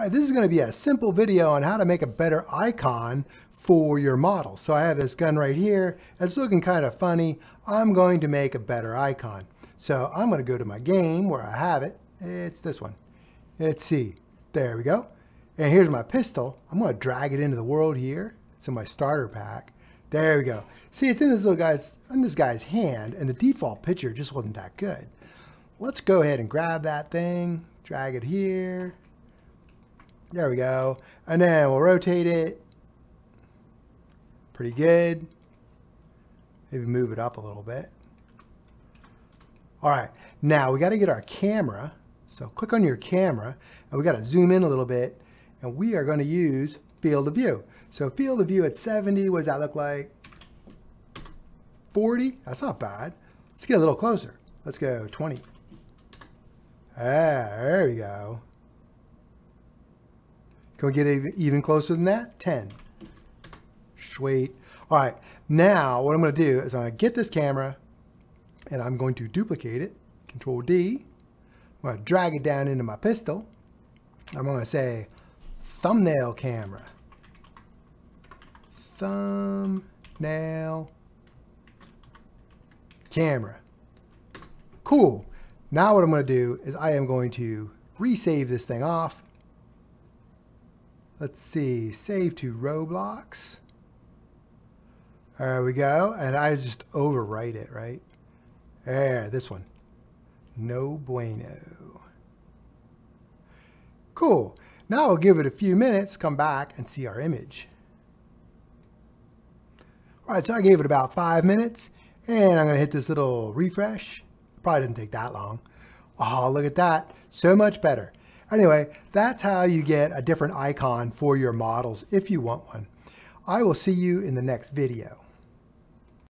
All right, this is going to be a simple video on how to make a better icon for your model. So I have this gun right here. It's looking kind of funny. I'm going to make a better icon. So I'm going to go to my game where I have it. It's this one. Let's see. There we go. And here's my pistol. I'm going to drag it into the world here. It's in my starter pack. There we go. See, it's in this little guy's in this guy's hand, and the default picture just wasn't that good. Let's go ahead and grab that thing, drag it here, there we go. And then we'll rotate it. Pretty good. Maybe move it up a little bit. All right, now we got to get our camera. So click on your camera and we got to zoom in a little bit and we are going to use field of view. So field of view at 70, what does that look like? 40, that's not bad. Let's get a little closer. Let's go 20. Ah, there we go. Can we get even closer than that? 10. Sweet. All right, now what I'm gonna do is I'm gonna get this camera and I'm going to duplicate it, Control D. I'm gonna drag it down into my pistol. I'm gonna say thumbnail camera. Thumbnail camera. Cool. Now what I'm gonna do is I am going to resave this thing off Let's see, save to Roblox. There we go. And I just overwrite it, right? There, this one. No bueno. Cool. Now we'll give it a few minutes, come back and see our image. All right, so I gave it about five minutes and I'm gonna hit this little refresh. Probably didn't take that long. Oh, look at that. So much better. Anyway, that's how you get a different icon for your models if you want one. I will see you in the next video.